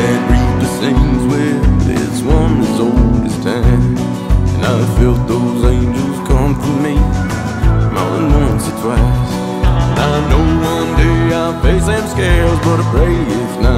that reaper sings with its one as old as time. And I felt those angels come for me more than once or twice. And I know one day I'll face them scales, but I pray it's not.